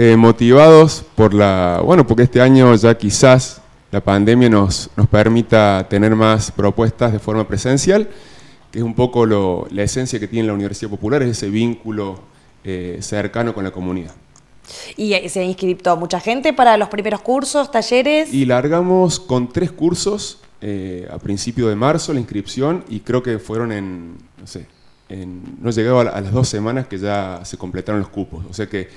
eh, motivados por la, bueno, porque este año ya quizás la pandemia nos, nos permita tener más propuestas de forma presencial, que es un poco la esencia que tiene la Universidad Popular, es ese vínculo eh, cercano con la comunidad. ¿Y se ha inscrito mucha gente para los primeros cursos, talleres? Y largamos con tres cursos eh, a principio de marzo la inscripción y creo que fueron en, no sé, no llegaba a, las dos semanas que ya se completaron los cupos. O sea que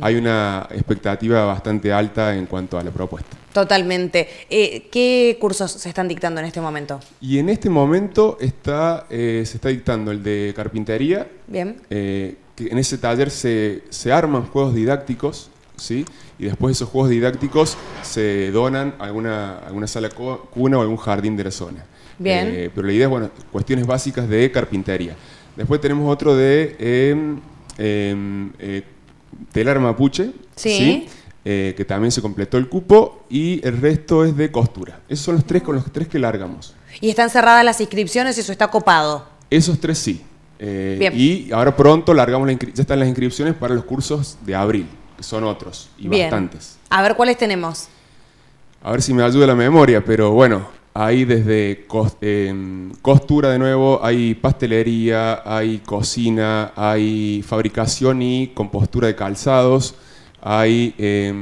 hay una expectativa bastante alta en cuanto a la propuesta. Totalmente. Eh, ¿Qué cursos se están dictando en este momento? Y en este momento está, eh, se está dictando el de carpintería. Bien. Eh, que en ese taller se, se, arman juegos didácticos, ¿sí? Y después esos juegos didácticos se donan a alguna, alguna sala cuna o algún jardín de la zona. Bien. pero la idea es, bueno, cuestiones básicas de carpintería. Después tenemos otro de em, em, eh, telar mapuche, sí. Eh, que también se completó el cupo, y el resto es de costura. Esos son los tres con los tres que largamos. ¿Y están cerradas las inscripciones y eso está copado? Esos tres sí. Eh, y ahora pronto largamos la ya están las inscripciones para los cursos de abril, que son otros y bastantes. A ver cuáles tenemos. A ver si me ayuda la memoria, pero bueno, hay desde em, costura de nuevo, hay pastelería, hay cocina, hay fabricación y compostura de calzados, hay... Eh,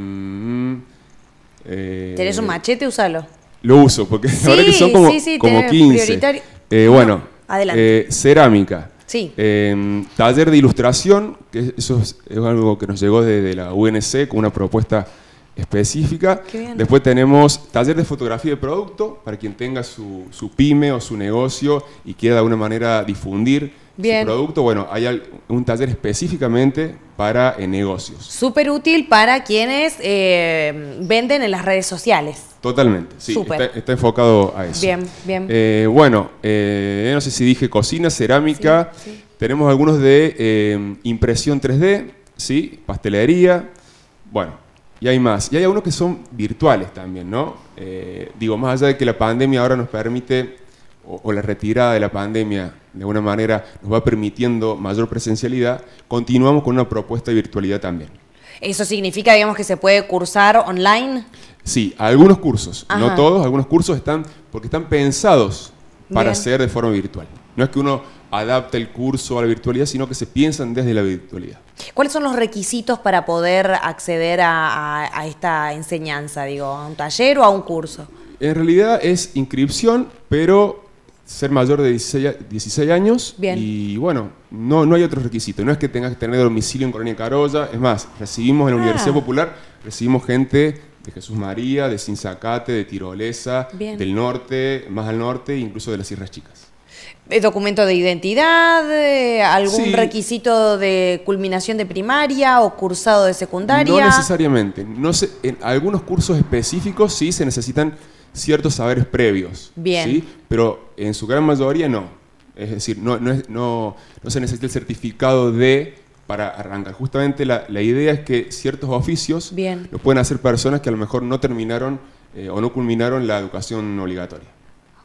¿Tenés un machete? Úsalo. Lo uso, porque ahora que son como, como 15. Eh, bueno, eh, cerámica. Sí. Em, taller de ilustración, que eso es, algo que nos llegó desde la UNC con una propuesta específica. Después tenemos taller de fotografía de producto para quien tenga su, pyme o su negocio y quiera de alguna manera difundir su producto. Bueno, hay un taller específicamente para eh, negocios. Súper útil para quienes eh, venden en las redes sociales. Totalmente, sí, está, enfocado a eso. Bien, bien. Eh, bueno, no sé si dije cocina, cerámica, tenemos algunos de impresión 3D, ¿sí? pastelería, bueno, y hay más. Y hay algunos que son virtuales también, ¿no? Eh, digo, más allá de que la pandemia ahora nos permite, o, la retirada de la pandemia de alguna manera nos va permitiendo mayor presencialidad, continuamos con una propuesta de virtualidad también. ¿Eso significa, digamos, que se puede cursar online? Sí, algunos cursos, no todos, algunos cursos están, porque están pensados para ser de forma virtual. No es que uno adapte el curso a la virtualidad, sino que se piensan desde la virtualidad. ¿Cuáles son los requisitos para poder acceder a, esta enseñanza? Digo, ¿a un taller o a un curso? En realidad es inscripción, pero ser mayor de 16, años. Bien. Y bueno, no, no hay otro requisito. No es que tengas que tener domicilio en Colonia Carolla. Es más, recibimos en la Universidad ah. Popular, recibimos gente de Jesús María, de Sinzacate, de Tirolesa, del norte, más al norte, incluso de las Sierras Chicas. ¿Documento de identidad? Eh, ¿Algún requisito de culminación de primaria o cursado de secundaria? No necesariamente. No en algunos cursos específicos sí se necesitan ciertos saberes previos. Bien. ¿sí? Pero en su gran mayoría no. Es decir, no, no, no, no se necesita el certificado de para arrancar. Justamente la, la idea es que ciertos oficios Bien. lo pueden hacer personas que a lo mejor no terminaron eh, o no culminaron la educación obligatoria.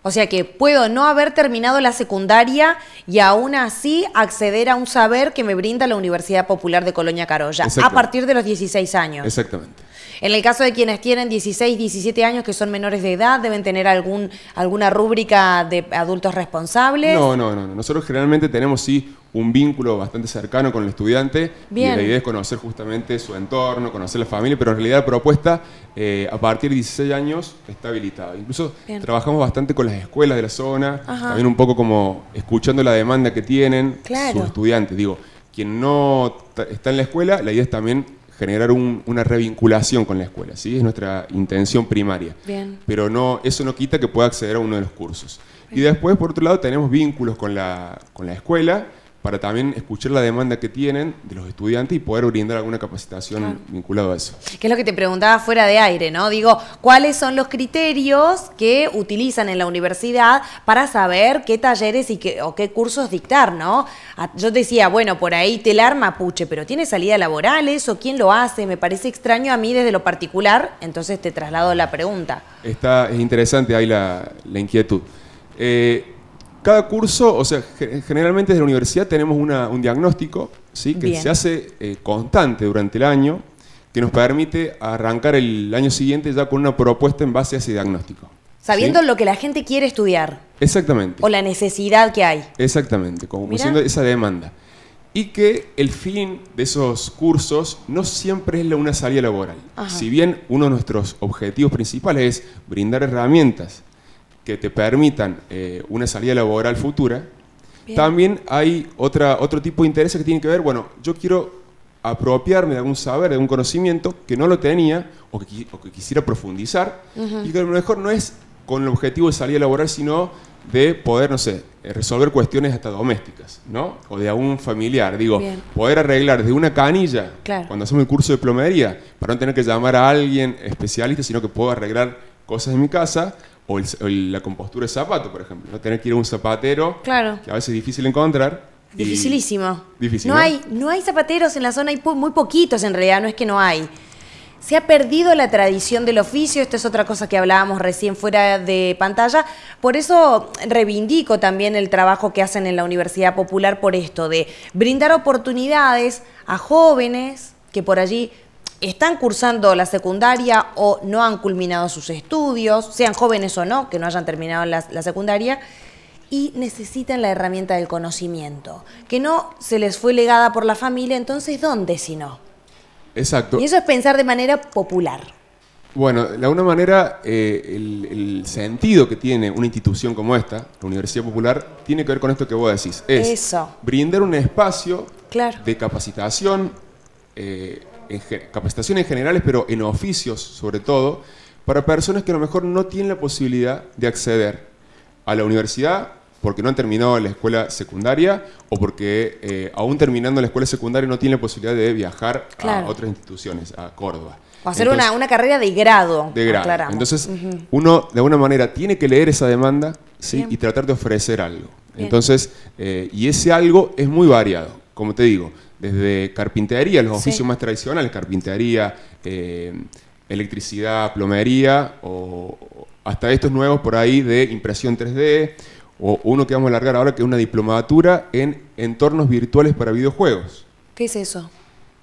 O sea que puedo no haber terminado la secundaria y aún así acceder a un saber que me brinda la Universidad Popular de Colonia Carolla a partir de los 16 años. Exactamente. En el caso de quienes tienen 16, 17 años que son menores de edad, deben tener algún, alguna rúbrica de adultos responsables. No, no, no. Nosotros generalmente tenemos sí un vínculo bastante cercano con el estudiante. Bien. Y la idea es conocer justamente su entorno, conocer la familia, pero en realidad la propuesta eh, a partir de 16 años está habilitada. Incluso trabajamos bastante con las escuelas de la zona, también un poco como escuchando la demanda que tienen sus estudiantes. Digo, quien no está en la escuela, la idea es también generar una revinculación con la escuela, ¿sí? Es nuestra intención primaria. Bien. Pero no, eso no quita que pueda acceder a uno de los cursos. Y después, por otro lado, tenemos vínculos con la, con la escuela, para también escuchar la demanda que tienen de los estudiantes y poder brindar alguna capacitación vinculada a eso. Que es lo que te preguntaba fuera de aire, ¿no? Digo, ¿cuáles son los criterios que utilizan en la universidad para saber qué talleres y qué, o qué cursos dictar, ¿no? Yo decía, bueno, por ahí telar mapuche, pero ¿tiene salida laboral eso? ¿Quién lo hace? Me parece extraño a mí desde lo particular, entonces te traslado la pregunta. Está, es interesante ahí la, la inquietud. Eh, cada curso, o sea, generalmente desde la universidad tenemos un diagnóstico ¿sí? que se hace eh, constante durante el año, que nos permite arrancar el año siguiente ya con una propuesta en base a ese diagnóstico. Sabiendo ¿Sí? lo que la gente quiere estudiar Exactamente. o la necesidad que hay. Exactamente, como Mirá. siendo esa demanda. Y que el fin de esos cursos no siempre es una salida laboral. Ajá. Si bien uno de nuestros objetivos principales es brindar herramientas que te permitan eh, una salida laboral futura, Bien. también hay otra, otro tipo de interés que tiene que ver, bueno, yo quiero apropiarme de algún saber, de algún conocimiento que no lo tenía o que, o que quisiera profundizar y que a lo mejor no es con el objetivo de salida laboral, sino de poder, no sé, eh, resolver cuestiones hasta domésticas, ¿no? O de algún familiar. Digo, Bien. poder arreglar desde una canilla, Claro. cuando hacemos el curso de plomería, para no tener que llamar a alguien especialista, sino que puedo arreglar cosas en mi casa, o, el- o el- la compostura de zapato, por ejemplo. No tener que ir a un zapatero, Claro. que a veces es difícil encontrar. Dificilísimo. Difícil, no, ¿no? hay, no hay zapateros en la zona, hay po- muy poquitos en realidad, no es que no hay. Se ha perdido la tradición del oficio, esto es otra cosa que hablábamos recién fuera de pantalla. Por eso reivindico también el trabajo que hacen en la Universidad Popular por esto, de brindar oportunidades a jóvenes que por allí están cursando la secundaria o no han culminado sus estudios, sean jóvenes o no, que no hayan terminado la, la secundaria, y necesitan la herramienta del conocimiento, que no se les fue legada por la familia, entonces ¿dónde si no? Exacto. Y eso es pensar de manera popular. Bueno, de alguna manera, eh, el, el sentido que tiene una institución como esta, la Universidad Popular, tiene que ver con esto que vos decís. Es Eso. brindar un espacio Claro. de capacitación, eh, en en generales, pero en oficios sobre todo, para personas que a lo mejor no tienen la posibilidad de acceder a la universidad porque no han terminado la escuela secundaria o porque eh, aún terminando la escuela secundaria no tienen la posibilidad de viajar Claro. a otras instituciones, a Córdoba. O hacer Entonces- una, una carrera de grado. de grado. aclaramos. Entonces, uno de alguna manera tiene que leer esa demanda ¿sí? Y tratar de ofrecer algo. Bien. Entonces, eh, y ese algo es muy variado, como te digo, desde carpintería, los Sí. oficios más tradicionales, carpintería, eh, electricidad, plomería, o, o hasta estos nuevos por ahí de impresión 3D, o uno que vamos a alargar ahora que es una diplomatura en entornos virtuales para videojuegos. ¿Qué es eso?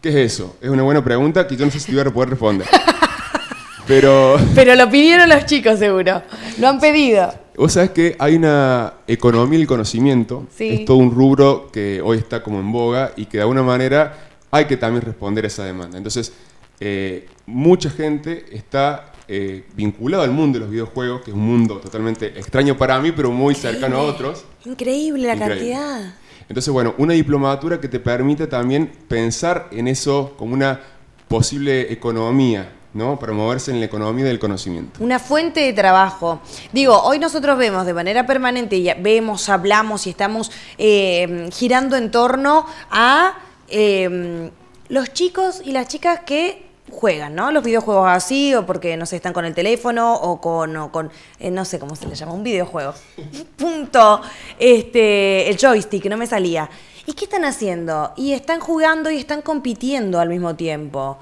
¿Qué es eso? Es una buena pregunta que yo no sé si te voy a poder responder. Pero... Pero lo pidieron los chicos seguro. Lo han pedido. Vos sabés que hay una economía del conocimiento, Sí. es todo un rubro que hoy está como en boga y que de alguna manera hay que también responder a esa demanda. Entonces, eh, mucha gente está eh, vinculada al mundo de los videojuegos, que es un mundo totalmente extraño para mí, pero muy cercano a otros. Increíble la Increíble. cantidad. Entonces, bueno, una diplomatura que te permite también pensar en eso como una posible economía, ¿no? Para moverse en la economía del conocimiento. Una fuente de trabajo. Digo, hoy nosotros vemos de manera permanente, y vemos, hablamos y estamos eh, girando en torno a eh, los chicos y las chicas que juegan, ¿no? Los videojuegos así, o porque no sé, están con el teléfono, o con, o con eh, no sé cómo se le llama, un videojuego. Punto. Este, el joystick, no me salía. ¿Y qué están haciendo? Y están jugando y están compitiendo al mismo tiempo.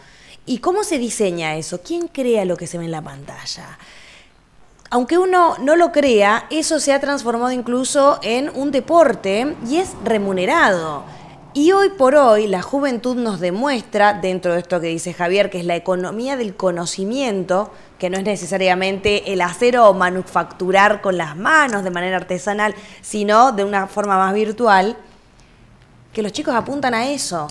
¿Y cómo se diseña eso? ¿Quién crea lo que se ve en la pantalla? Aunque uno no lo crea, eso se ha transformado incluso en un deporte y es remunerado. Y hoy por hoy la juventud nos demuestra, dentro de esto que dice Javier, que es la economía del conocimiento, que no es necesariamente el hacer o manufacturar con las manos de manera artesanal, sino de una forma más virtual, que los chicos apuntan a eso.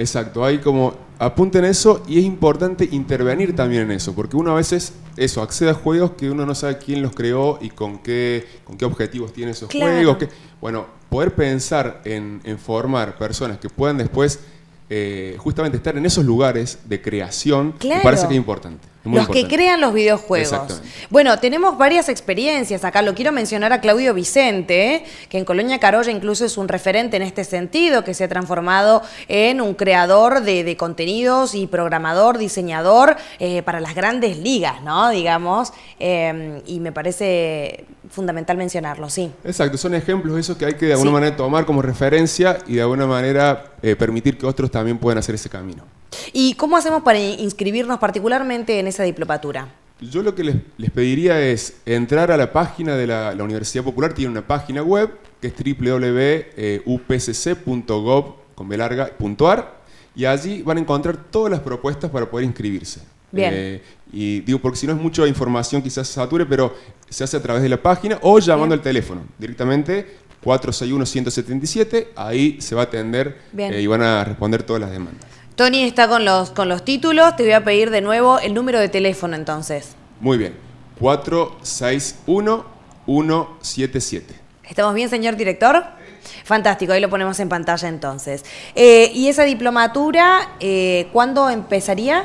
Exacto, hay como apunten eso y es importante intervenir también en eso, porque uno a veces eso accede a juegos que uno no sabe quién los creó y con qué con qué objetivos tienen esos Claro. juegos. que- bueno, poder pensar en, en formar personas que puedan después eh, justamente estar en esos lugares de creación, Claro. me parece que es importante. Muy los que crean los videojuegos. Bueno, tenemos varias experiencias acá. Lo quiero mencionar a Claudio Vicente, ¿eh? que en Colonia Carolla incluso es un referente en este sentido, que se ha transformado en un creador de, de contenidos y programador, diseñador eh, para las grandes ligas, ¿no? Digamos. Eh, y me parece fundamental mencionarlo, sí. Exacto, son ejemplos esos que hay que de alguna Sí. manera tomar como referencia y de alguna manera eh, permitir que otros también puedan hacer ese camino. ¿Y cómo hacemos para inscribirnos particularmente en esa diplomatura? Yo lo que les, les pediría es entrar a la página de la, la Universidad Popular, tiene una página web que es www.upcc.gov.ar y allí van a encontrar todas las propuestas para poder inscribirse. Bien. Eh, y digo, porque si no es mucha información, quizás se sature, pero se hace a través de la página o llamando Bien. al teléfono directamente 461-177, ahí se va a atender eh, y van a responder todas las demandas. Tony está con los, con los títulos. Te voy a pedir de nuevo el número de teléfono entonces. Muy bien, 461-177. ¿Estamos bien, señor director? Fantástico, ahí lo ponemos en pantalla entonces. Eh, ¿Y esa diplomatura, eh, cuándo empezaría?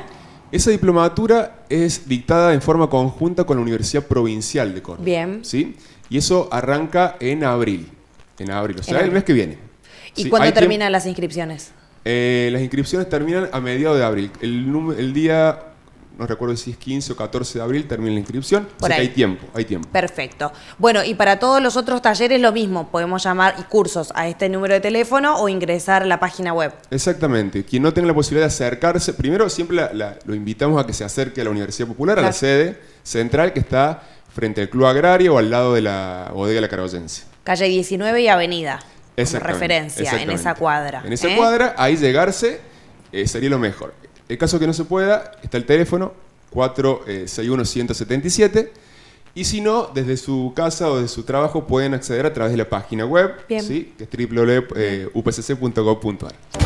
Esa diplomatura es dictada en forma conjunta con la Universidad Provincial de Córdoba. Bien. ¿Sí? Y eso arranca en abril. En abril, o sea, el mes que viene. ¿Y Sí, cuándo terminan las inscripciones? Eh, las inscripciones terminan a mediados de abril. El, día, no recuerdo si es 15 o 14 de abril, termina la inscripción. O Por sea que ahí. hay tiempo, hay tiempo. Perfecto. Bueno, y para todos los otros talleres lo mismo, podemos llamar y cursos a este número de teléfono o ingresar a la página web. Exactamente. Quien no tenga la posibilidad de acercarse, primero siempre la- la- lo invitamos a que se acerque a la Universidad Popular, a la sede central que está frente al Club Agrario o al lado de la bodega La Caroyense. Calle 19 y Avenida. Exactamente, referencia en esa cuadra. En esa ¿eh? cuadra, ahí llegarse eh, sería lo mejor. En caso que no se pueda, está el teléfono eh, 461-177. Y si no, desde su casa o desde su trabajo pueden acceder a través de la página web, Bien. ¿sí? que es www.upcc.gov.ar.